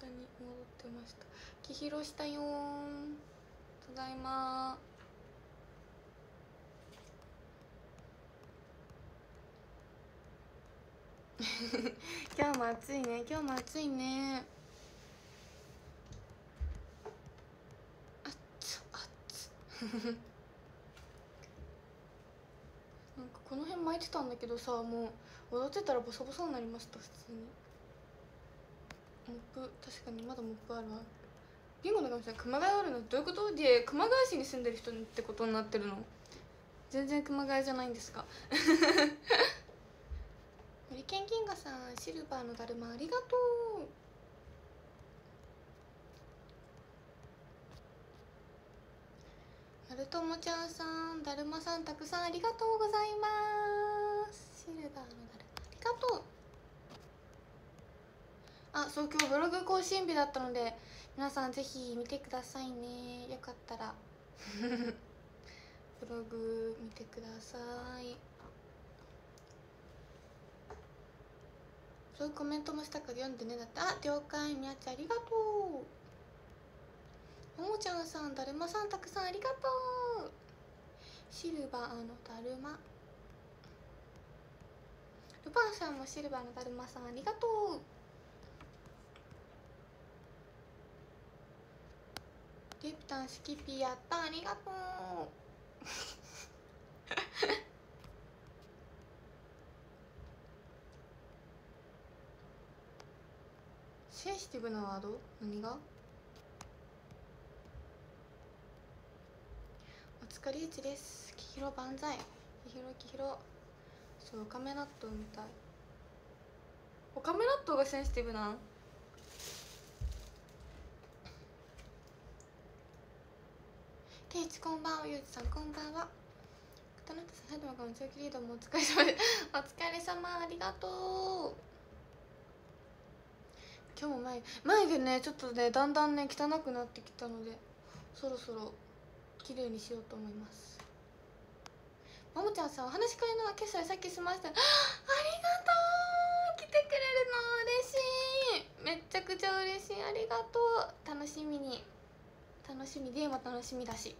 茶に戻ってました。きひろしたよーただいま 今日も暑いね。今日も暑いね。あっつあっ。つ なんかこの辺巻いてたんだけどさもう踊ってたらボサボサになりました普通に。モップ確かにまだモップあるわ。ビンゴのかもしれない熊谷おるの？どういうこと？で熊谷市に住んでる人ってことになってるの。全然熊谷じゃないんですか。メリケン銀河さんシルバーのだるまありがとう。なるともちゃんさんだるまさんたくさんありがとうございます。シルバーのだるまありがとうそう今日ブログ更新日だったので皆さんぜひ見てくださいね。よかったら。ブログ見てください。そういうコメントもしたから読んでね。だってあ了解みやちゃんありがとう。ももちゃんさんだるまさんたくさんありがとう。シルバーのだるま。ルパンさんもシルバーのだるまさんありがとう。リプタンスキピやった。ありがとう。センシティブなワード？何が？お疲れいちです。きひろ万歳。きひろきひろそうオカメ納豆みたい。オカメ納豆がセンシティブなん？ケイチこんばんはゆうじさんこんばんは。片野さん埼玉からの長期リードもお疲れ様で お疲れ様ありがとう今日も眉眉毛ねちょっとねだんだんね汚くなってきたのでそろそろ綺麗にしようと思います。ももちゃんさんお話し会の決済さっきしました。ありがとう。来てくれるの嬉しい。めちゃくちゃ嬉しい。ありがとう。楽しみに。楽しみでも楽しみだし。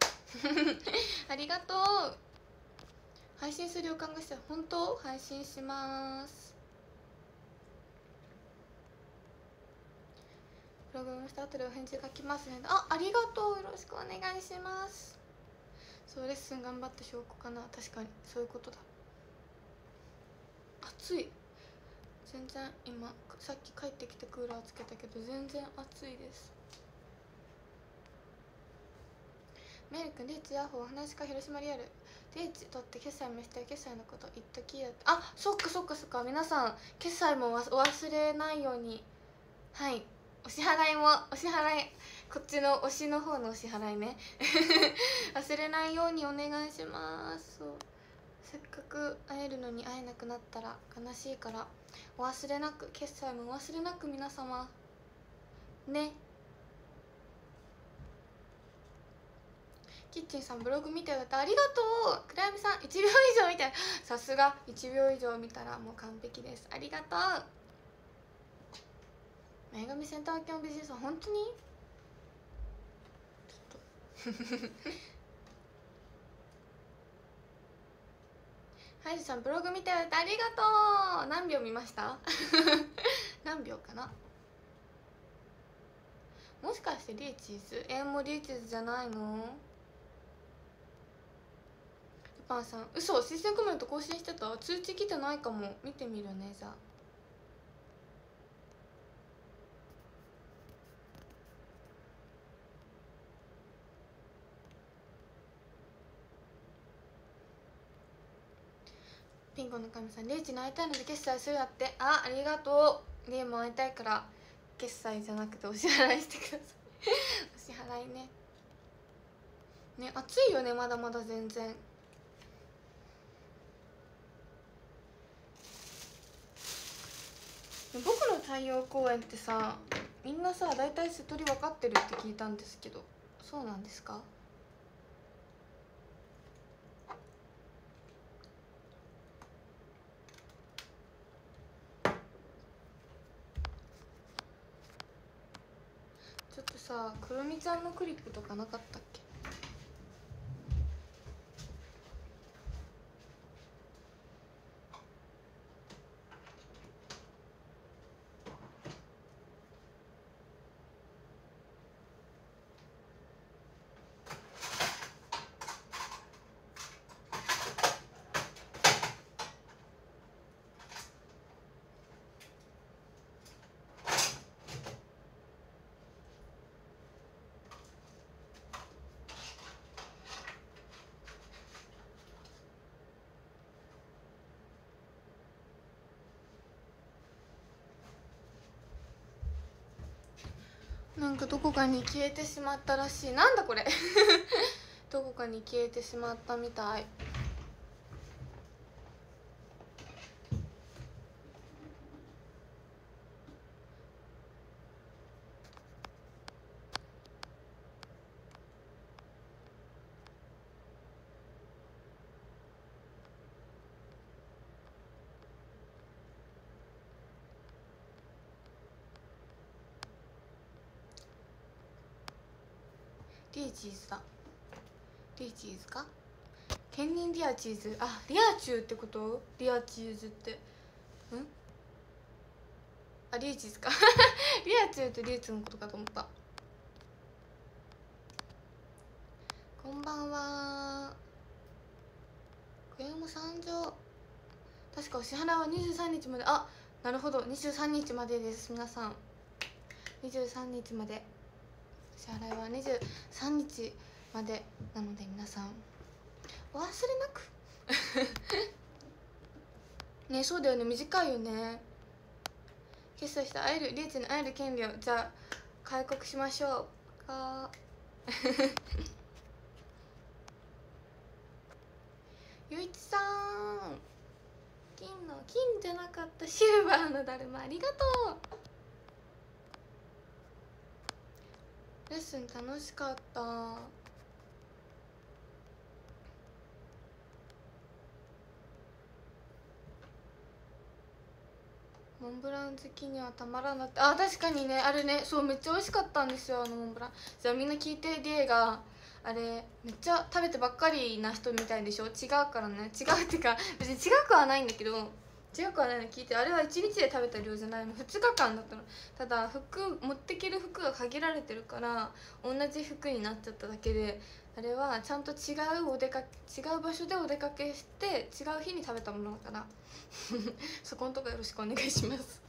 ありがとう。配信する予感がした本当？配信します。プログラムした後でお返事書きますね。あありがとう。よろしくお願いします。そうレッスン頑張った証拠かな。確かに。そういうことだ。暑い。全然今さっき帰ってきてクーラーつけたけど全然暑いです。メル君リーチヤッホーお話か広島リアル。リーチとって決済もして決済のこと一時やったあそっかそっかそっか。皆さん決済もお忘れないように。はい。お支払いもお支払い。こっちの推しの方のお支払いね。忘れないようにお願いします。せっかく会えるのに会えなくなったら悲しいからお忘れなく決済もお忘れなく皆様。ね。キッチンさんブログ見てよってありがとう。暗闇さん1秒以上見てさすが1秒以上見たらもう完璧です。ありがとう。前髪センター系の美人さん本当に？ちょっとハイジさんブログ見てよってありがとう。何秒見ました？何秒かな？もしかしてリーチーズ？えー、もうリーチーズじゃないの？パンさん。嘘システムコメント更新してた？通知来てないかも。見てみるねじゃあ。ピンコの神さんリーチに会いたいので決済するやって。あありがとう。リーも会いたいから決済じゃなくてお支払いしてください。お支払いね。ね暑いよねまだまだ全然。僕の太陽公園ってさみんなさ大体瀬戸り分かってるって聞いたんですけどそうなんですか？ちょっとさくるみちゃんのクリップとかなかったっけ？こかに消えてしまったらしい。なんだこれ。どこかに消えてしまったみたい。リーチーズだ。リーチーズか？ケンニンリアチーズ。あリアチューってこと？リアチーズって。うん？あリーチーズか。リアチューってリーチのことかと思った。こんばんは。小山参上確かお支払いは23日まで。あなるほど。23日までです皆さん。23日まで。支払いは23日までなので皆さんお忘れなく。ねそうだよね短いよね。決済して会えるリーチに会える権利をじゃあ開国しましょうか。ゆいちさん。金の金じゃなかったシルバーのだるまありがとうレッスン楽しかった。モンブラン好きにはたまらなって。あ確かにね。あれねそうめっちゃ美味しかったんですよ。あのモンブラン。じゃあみんな聞いてリエがあれめっちゃ食べてばっかりな人みたいでしょ？違うからね。違うっていうか別に違くはないんだけど違くはないの聞いてあれは1日で食べた量じゃないの。2日間だったの。ただ服持ってける服が限られてるから同じ服になっちゃっただけであれはちゃんと違うお出かけ違う場所でお出かけして違う日に食べたものだから。そこのとこよろしくお願いします。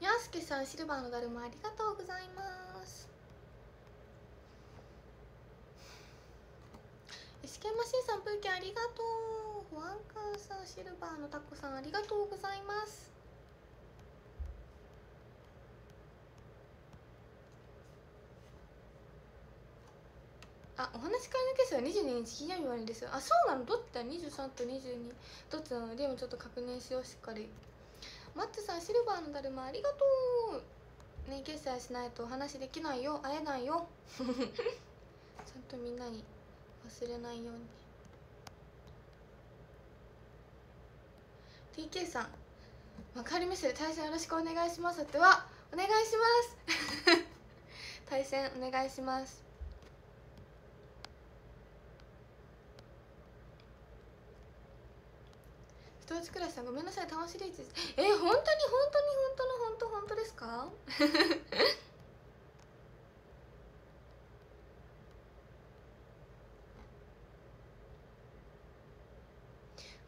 やすけさんシルバーのだるまありがとうございます。試験マシンさんプーキーありがとう。ワンカーさんシルバーのタコさんありがとうございます。あお話し会のケースは22日金曜日までですよ。あそうなの？どっちだ？23と22どっちなの？でもちょっと確認しようしっかり。マッツさんシルバーのだるまありがとう。ね決済しないとお話できないよ。会えないよ。ちゃんとみんなに。忘れないように。TK さん幕張メッセで対戦よろしくお願いします。ってはお願いします。対戦お願いします。一つくらいさんごめんなさい。楽しいです。え、本当に本当に本当の本当本当ですか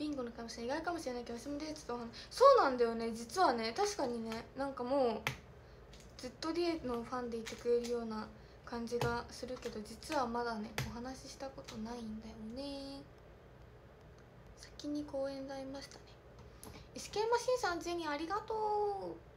ビンゴのかもしれない意外かもしれないけど私もデートとそうなんだよね。実はね確かにねなんかもうずっとリエのファンでいてくれるような感じがするけど実はまだねお話ししたことないんだよね。先に公演で会いましたね。SK マシンさんジェニーありがとう。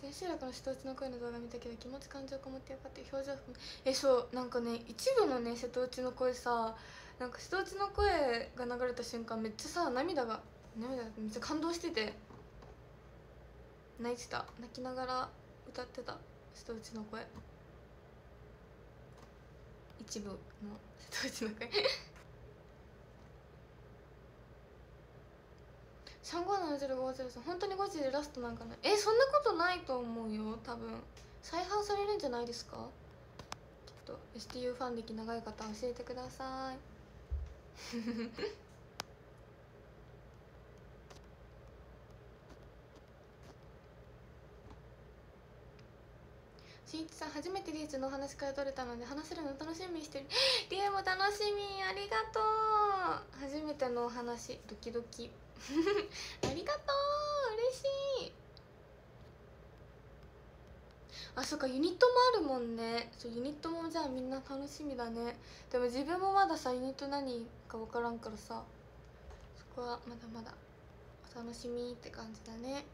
千秋楽の一つの声の動画見たけど気持ち感情こもってよかった表情えそうなんかね一部のね瀬戸内の声さなんか瀬戸内の声が流れた瞬間めっちゃさ涙が涙がめっちゃ感動してて泣いてた。泣きながら歌ってた。瀬戸内の声。一部の瀬戸内の会357050さん本当に5時でラストなんかな？えそんなことないと思うよ多分。再販されるんじゃないですか？ちょっと STU ファン歴長い方教えてください。しんいちさん初めてリーチのお話から取れたので話せるの楽しみにしてる。リエも楽しみありがとう。初めてのお話ドキドキ。ありがとう。嬉しい。あそっかユニットもあるもんね。そうユニットもじゃあみんな楽しみだね。でも自分もまださユニット何か分からんからさ。そこはまだまだお楽しみって感じだね。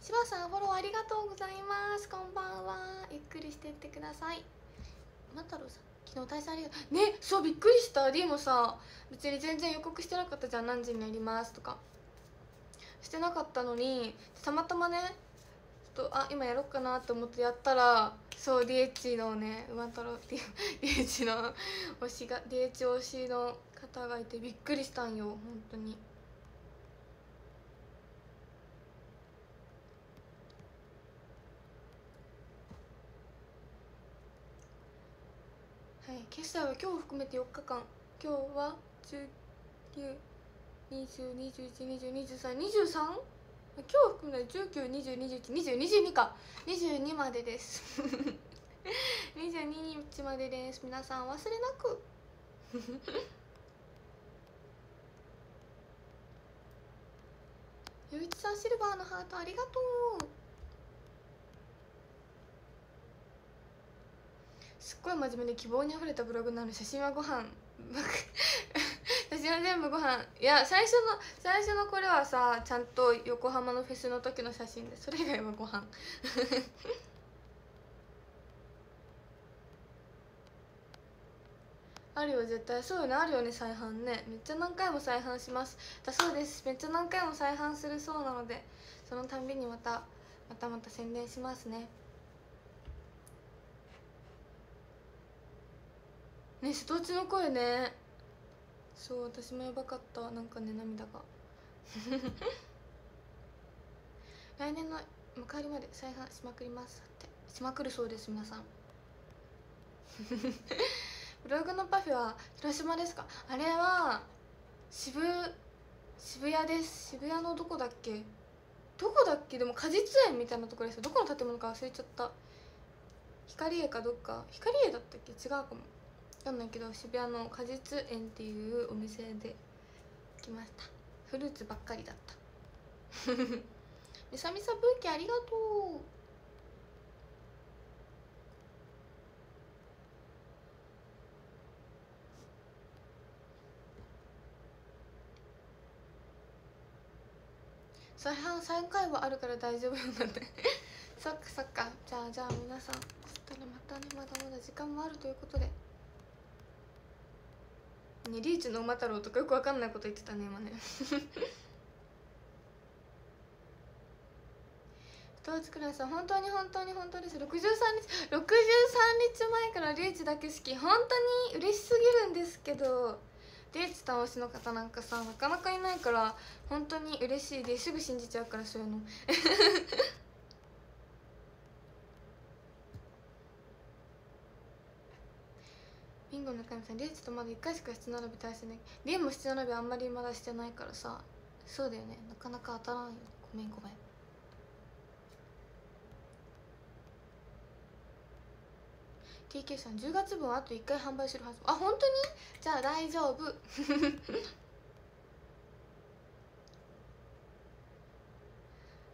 柴さんフォローありがとうございます。こんばんは。ゆっくりしてってください。ま太郎さん。昨日大佐ありがねそうびっくりした。リーもさ別に全然予告してなかったじゃん何時にやりますとか。してなかったのにたまたまねちょっとあ今やろうかなと思ってやったらそう DH のね馬太郎 DH の推しが DH 推しの方がいてびっくりしたんよ本当に。決済は今日含めて4日間。今日は192021202323今日含めて192021222か。22までです。22日までです。皆さん忘れなく。ゆういちさんシルバーのハートありがとうすっごい真面目で希望にあふれたブログなの写真はご飯。写真は全部ご飯。いや最初の最初のこれはさちゃんと横浜のフェスの時の写真でそれ以外はご飯。あるよ絶対。そうよねあるよね再販ね。めっちゃ何回も再販します。だそうです。めっちゃ何回も再販するそうなのでそのたんびにまたまたまた宣伝しますね。ね瀬戸内の声ね。そう私もやばかった。なんかね涙が。来年の迎えりまで再販しまくります。って。しまくるそうです皆さん。ブログのパフェは広島ですか？あれは渋渋谷です。渋谷のどこだっけ？どこだっけ？でも果実園みたいなところです。よどこの建物か忘れちゃった。光栄かどっか。光栄だったっけ？違うかもかんないけど渋谷の果実園っていうお店で来ました。フルーツばっかりだった。みさみさブーケありがとう。再販3回はあるから大丈夫なんで そっかそっか。じゃあじゃあ皆さんそしたらまたねまだまだ時間もあるということで。ねリーチの馬太郎とかよくわかんないこと言ってたね今ね。東津クラスさん本当に本当に本当です。63日63日前からリーチだけ好き。本当に嬉しすぎるんですけどリーチ倒しの方なんかさなかなかいないから本当に嬉しいですぐ信じちゃうからそういうの。ビンゴの神さんリーチとまだ1回しか質並び対戦ないリンも質並びあんまりまだしてないからさそうだよね。なかなか当たらんよ。ごめんごめん。TK さん10月分あと1回販売するはず。あ本当に？じゃあ大丈夫。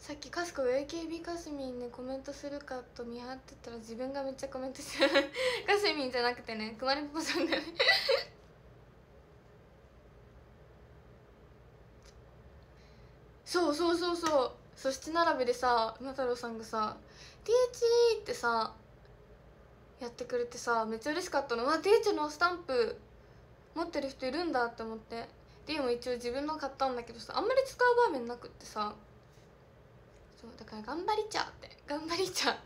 さっきかすこ AKB かすみんねコメントするかと見張ってたら自分がめっちゃコメントしてる。かすみんじゃなくてねくまりぽぽさんがね。そうそうそうそう。そして並べでさ馬太郎さんがさ「TH」ってさやってくれてさめっちゃ嬉しかったの。わ TH のスタンプ持ってる人いるんだって思って。D も一応自分の買ったんだけどさあんまり使う場面なくってさ。そうだから頑張り茶って。頑張り茶。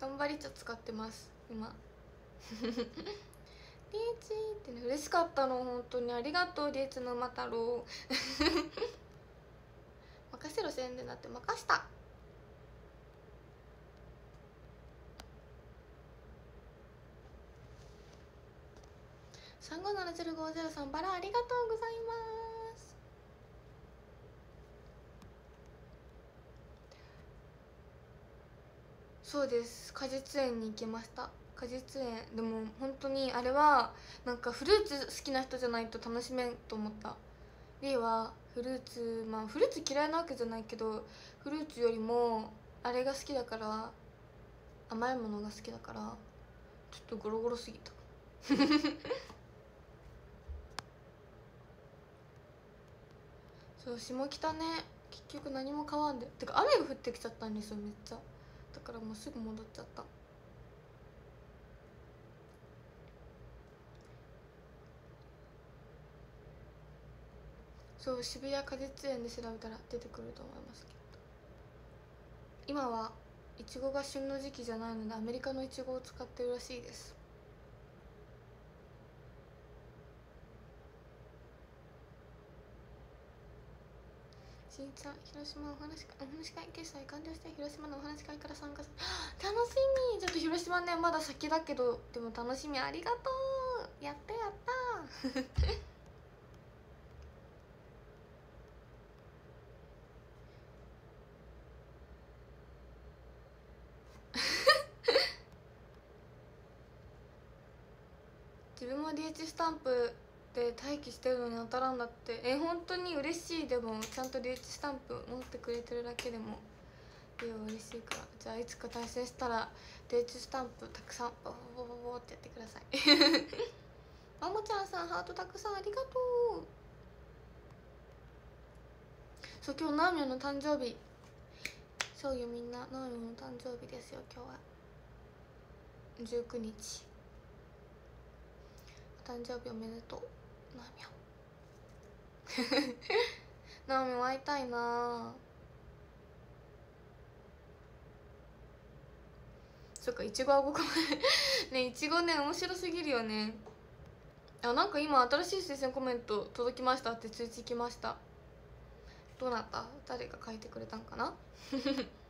頑張り茶使ってます。今。リーチってね。嬉しかったの。本当に。ありがとうリーチの馬太郎任せろ宣伝だって。任した。三五七ゼロ五ゼロ三バラありがとうございます。そうです。果実園に行きました。果実園。でも本当にあれはなんかフルーツ好きな人じゃないと楽しめんと思った。リーはフルーツまあフルーツ嫌いなわけじゃないけどフルーツよりもあれが好きだから甘いものが好きだからちょっとゴロゴロすぎた。そう下北ね。結局何も変わんで。てか雨が降ってきちゃったんですよめっちゃ。からもうすぐ戻っちゃった。そう渋谷果実園で調べたら出てくると思いますけど。今はいちごが旬の時期じゃないのでアメリカのいちごを使ってるらしいです。しんちゃん広島お話会お話会決済完了して広島のお話会から参加する。楽しみ。ちょっと広島ねまだ先だけど。でも楽しみありがとう。やったやった。自分も DH スタンプで待機してるのに当たらんだって。え本当に嬉しい。でもちゃんと DH スタンプ持ってくれてるだけでもいや嬉しいから。じゃあいつか対戦したら DH スタンプたくさんボボボボボってやってください。マモちゃんさんハートたくさんありがとう。そう今日ナオミの誕生日。そうよみんな。ナオミの誕生日ですよ今日は。19日。誕生日おめでとう。ナオミョナオミも会いたいな。そっかいちごは5個 ねいちごね面白すぎるよね。あなんか今新しい推薦コメント届きましたって通知来ました。どうなった？誰が書いてくれたんかな？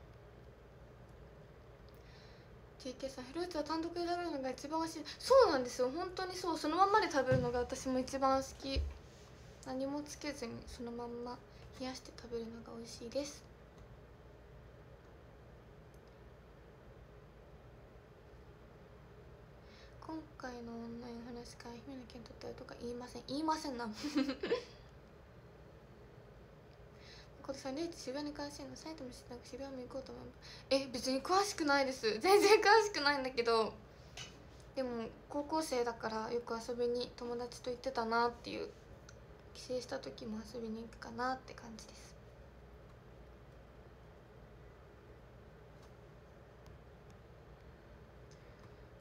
TK さんフルーツは単独で食べるのが一番美味しい。そうなんですよ。本当にそう。そのまんまで食べるのが私も一番好き。何もつけずにそのまんま冷やして食べるのが美味しいです。今回のオンライン話し会姫野健とったよとか言いません。言いませんな。誠さんレイチ渋谷に詳しいの埼玉市なんか渋谷も行こうと思う。え別に詳しくないです。全然詳しくないんだけど。でも高校生だからよく遊びに友達と行ってたなっていう帰省した時も遊びに行くかなって感じです。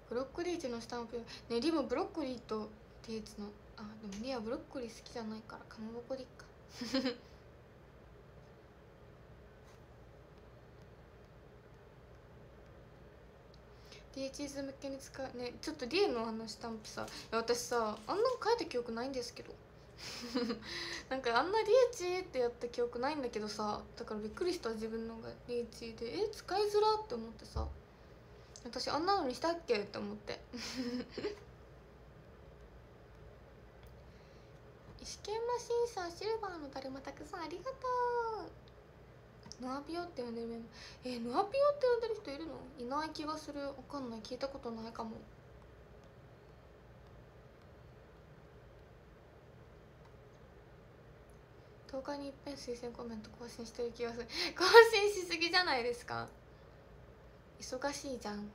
ブロッコリーチのスタンプねリもブロッコリーとってやつのあでもリはブロッコリー好きじゃないからかまぼこでいっか。DHS 向けに使うねちょっと D のあのスタンプさ私さあんなの書いた記憶ないんですけど。なんかあんな DH ってやった記憶ないんだけどさだからびっくりした自分のが DH でえ使いづらって思ってさ。私あんなのにしたっけ？って思って。石研マシンさんシルバーのだるまたくさんありがとう。ノアピオって呼んでるメンバー。えー、ノアピオって呼んでる人いるの？いない気がする。わかんない。聞いたことないかも。10日にいっぺん推薦コメント更新してる気がする。更新しすぎじゃないですか。忙しいじゃん。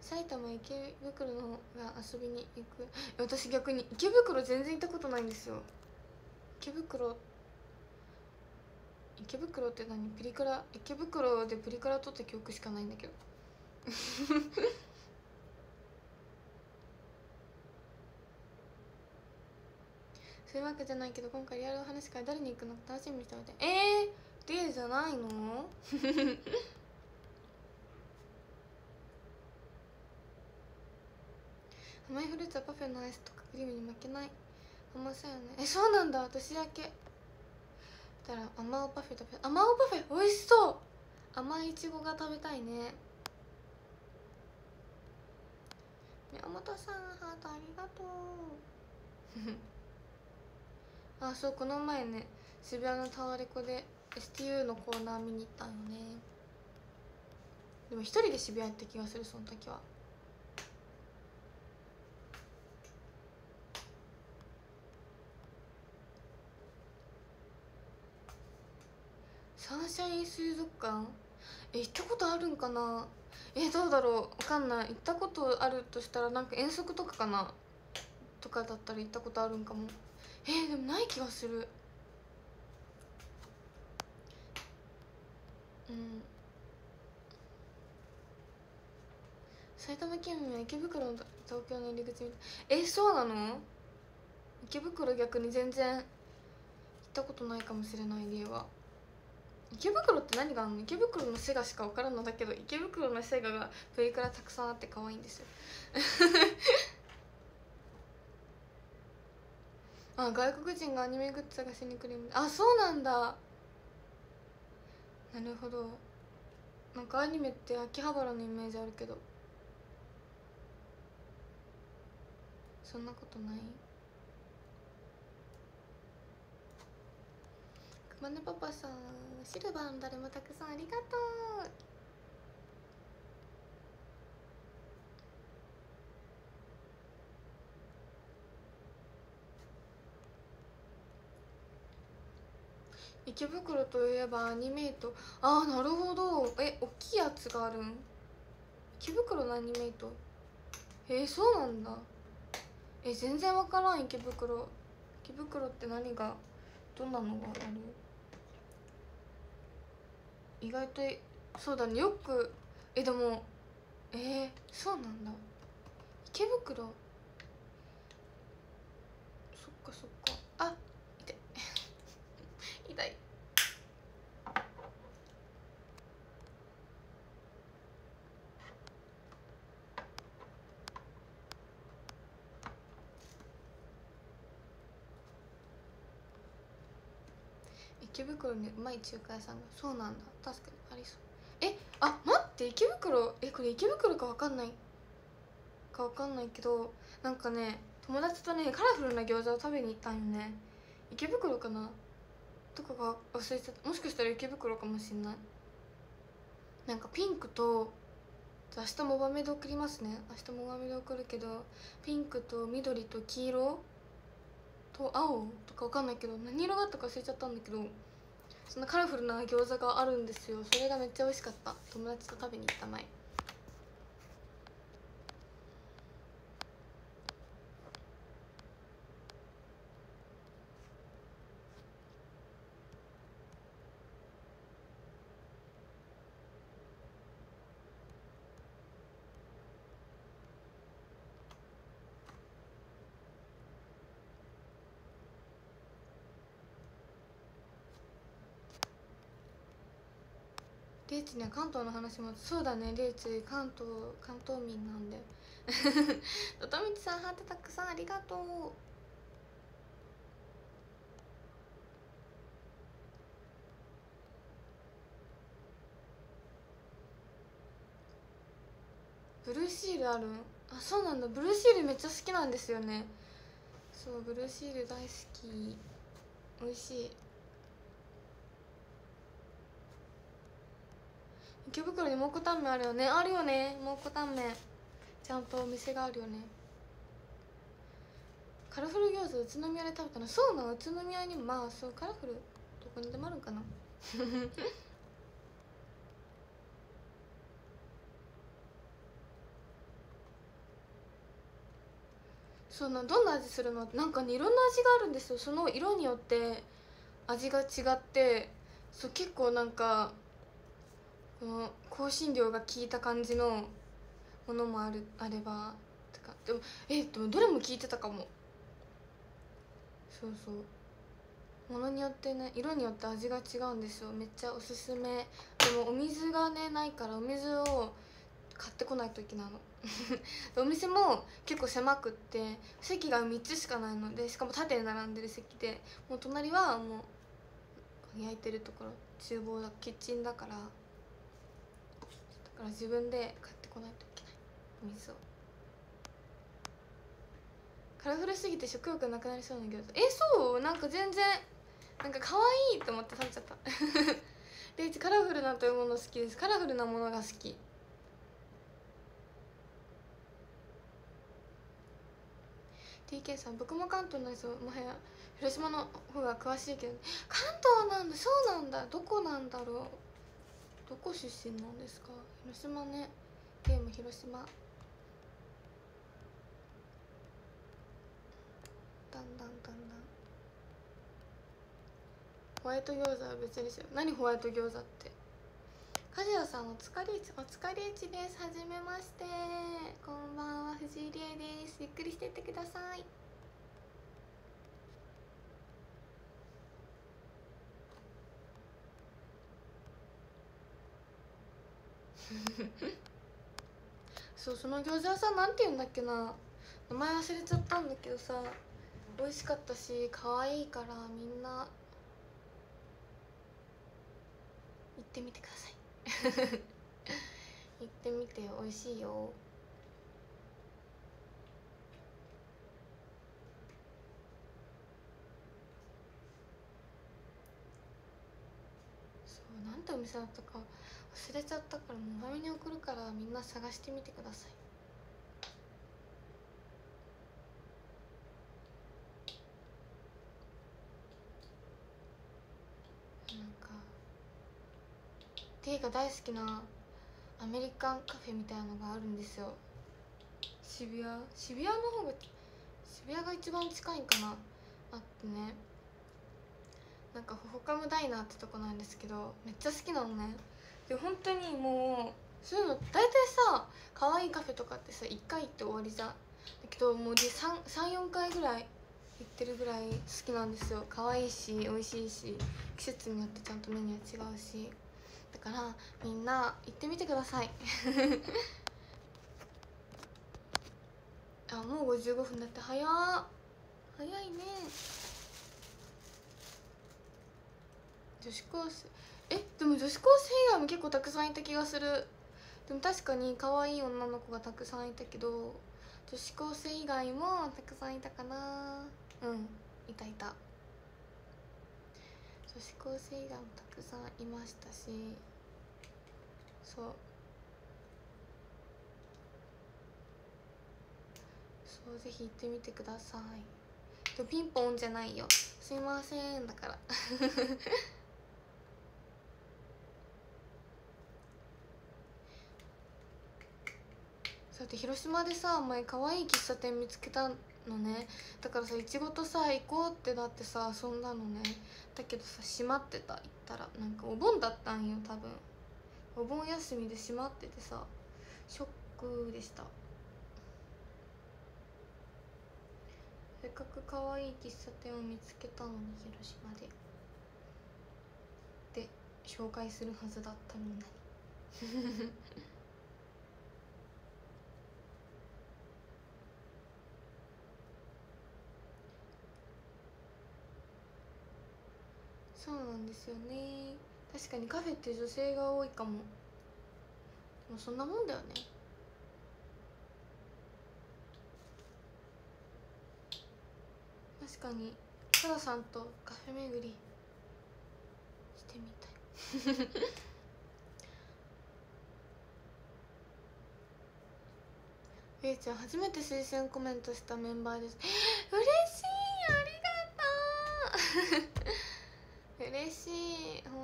埼玉池袋の方が遊びに行く。私逆に池袋全然行ったことないんですよ。池袋池袋って何？プリクラ池袋でプリクラ撮った記憶しかないんだけど。そういうわけじゃないけど今回リアルお話会誰に行くの？楽しみにしておいて。えー、リエじゃないの？甘いフルーツはパフェのアイスとかクリームに負けない。甘さよね。えそうなんだ。私だけ。だから甘おパフェ食べ甘おパフェ美味しそう。甘いいちごが食べたいね。宮本さんハートありがとう。あそうこの前ね渋谷のタワレコで STU のコーナー見に行ったよね。でも一人で渋谷行った気がするその時は。サンシャイン水族館？え行ったことあるんかな？えどうだろう？わかんない。行ったことあるとしたらなんか遠足とかかな？とかだったら行ったことあるんかも。えー、でもない気がする。うん。埼玉県民は池袋の東京の入り口みた。いえそうなの？池袋逆に全然行ったことないかもしれない理由は。池袋って何があるの？池袋のセガしか分からんのだけど池袋のセガがプリクラたくさんあって可愛いんですよ。あ外国人がアニメグッズ探しに来るあそうなんだ。なるほど。なんかアニメって秋葉原のイメージあるけど。そんなことない？くまねパパさんシルバーの誰もたくさんありがとう池袋といえばアニメイト。ああなるほど。え大きいやつがあるん？池袋のアニメイト。えー、そうなんだ。え全然分からん池袋。池袋って何がどんなのがある？意外とそうだねよくえでもえー、そうなんだ。池袋そっかそっかあ痛い痛い池袋にうまい中華屋さんがそうなんだ。確かにありそう。えあ待って池袋えこれ池袋か分かんないか分かんないけどなんかね友達とねカラフルな餃子を食べに行ったんよね。池袋かな？とかが忘れちゃった。もしかしたら池袋かもしんない。なんかピンクと明日モバメで送りますね。明日モバメで送るけどピンクと緑と黄色と青とかわかんないけど何色があったか忘れちゃったんだけどそんなカラフルな餃子があるんですよ。それがめっちゃ美味しかった。友達と食べに行った前リーチね関東の話もそうだね。リーチ関東関東民なんで。ととみちさんハートたくさんありがとう。ブルーシールあるあそうなんだ。ブルーシールめっちゃ好きなんですよね。そうブルーシール大好き。美味しい。池袋に蒙古タンメンあるよね？あるよね。蒙古タンメン。ちゃんとお店があるよね。カラフル餃子宇都宮で食べたの？そうなの宇都宮にも。まあそうカラフル。どこにでもあるんかな。そうなどんな味するの？なんかねいろんな味があるんですよ。その色によって味が違って。そう結構なんかこの香辛料が効いた感じのものもあるあればとかでもえでもどれも効いてたかも。そうそう。ものによってね色によって味が違うんですよ。めっちゃおすすめ。でもお水がねないからお水を買ってこないといけないの。お店も結構狭くって席が3つしかないのでしかも縦に並んでる席でもう隣はもう焼いてるところ厨房だキッチンだからから自分で買ってこないといけない。お水を。カラフルすぎて食欲なくなりそうな餃子えそう？なんか全然なんか可愛いと思って食べちゃった。でうちカラフルなというもの好きです。カラフルなものが好き。TK さん僕も関東の人もはや広島の方が詳しいけど関東なんだそうなんだ。どこなんだろう。どこ出身なんですか？広島ね。ゲーム広島。だんだんだんだん。ホワイト餃子は別にしよう。何ホワイト餃子って？梶谷さんお疲れちお疲れちです。はじめまして。こんばんは。藤井理恵です。ゆっくりしてってください。そうその餃子屋さんなんて言うんだっけな。名前忘れちゃったんだけどさ。美味しかったし可愛いからみんな。行ってみてください。行ってみて美味しいよ。そうなんてお店だったか。忘れちゃったからもうファミに送るからみんな探してみてください。なんかティが大好きなアメリカンカフェみたいなのがあるんですよ。渋谷？渋谷の方が渋谷が一番近いんかな。あってね。なんかホホカムダイナーってとこなんですけどめっちゃ好きなのねで本当にもうそういうの大体さ可愛いカフェとかってさ1回行って終わりじゃん。だけどもう34回ぐらい行ってるぐらい好きなんですよ。可愛いし美味しいし季節によってちゃんとメニュー違うし。だからみんな行ってみてください。あもう55分だって。早っ。早いね。女子高生。えでも女子高生以外も結構たくさんいた気がする。でも確かに可愛い女の子がたくさんいたけど女子高生以外もたくさんいたかな。うんいたいた。女子高生以外もたくさんいましたし。そう。そうぜひ行ってみてください。でもピンポンじゃないよ。すいません。だから。だって広島でさ前可愛い喫茶店見つけたのね。だからさいちごとさ行こうってなってさ遊んだのね。だけどさ閉まってた。行ったらなんかお盆だったんよ多分。お盆休みで閉まっててさショックでした。せっかく可愛い喫茶店を見つけたのに広島で。で紹介するはずだったみんなそうなんですよね。確かにカフェって女性が多いかも。でもそんなもんだよね。確かにサラさんとカフェ巡り。してみたい。えいちゃん初めて推薦コメントしたメンバーです。嬉しい！ありがとう！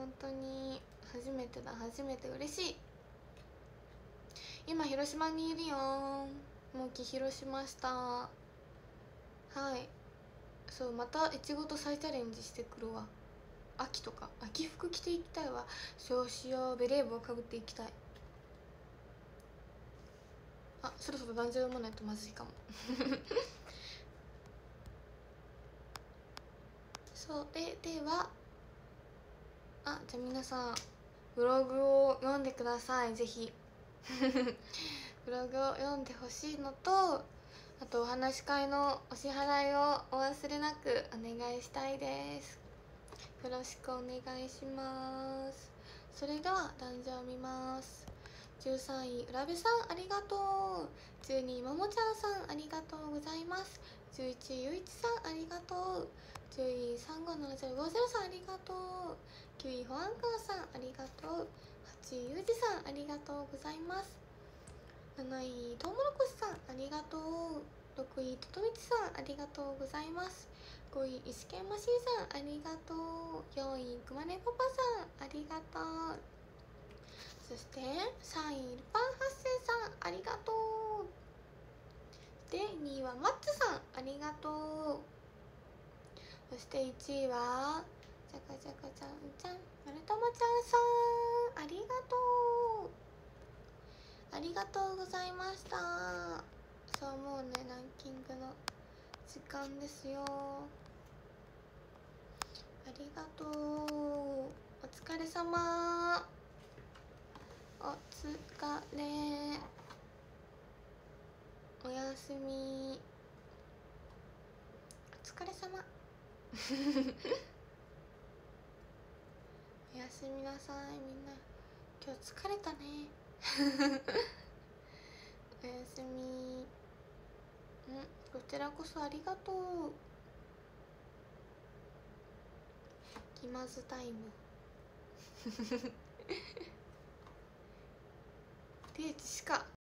本当に初めてだ初めて嬉しい。今広島にいるよもう帰広しました。はい。そうまたいちごと再チャレンジしてくるわ。秋とか。秋服着ていきたいわ。そうしようベレー帽かぶっていきたい。あそろそろ断じ読まないとまずいかも。それではあじゃあ皆さんブログを読んでください。ぜひ。ブログを読んでほしいのとあとお話し会のお支払いをお忘れなくお願いしたいです。よろしくお願いします。それでは男女を見ます。13位浦部さんありがとう。12位ももちゃんさんありがとうございます。11位ゆいちさんありがとう。10位357050さんありがとう。9位保安官さんありがとう。8位ゆうじさんありがとうございます。7位とうもろこしさんありがとう。6位ととみちさんありがとうございます。5位石剣マシーさんありがとう。4位くまねパパさんありがとう。そして3位ルパン発生さんありがとう。で2位はマッツさんありがとう。そして1位はじゃかじゃかちゃんちゃんまるたまちゃんさん。ありがとう。ありがとうございました。そうもうねランキングの時間ですよ。ありがとう。お疲れ様。お疲れ。おやすみ。お疲れ様。おやすみなさい。みんな今日疲れたね。おやすみ。んこちらこそありがとう。気まずタイム。デーチしか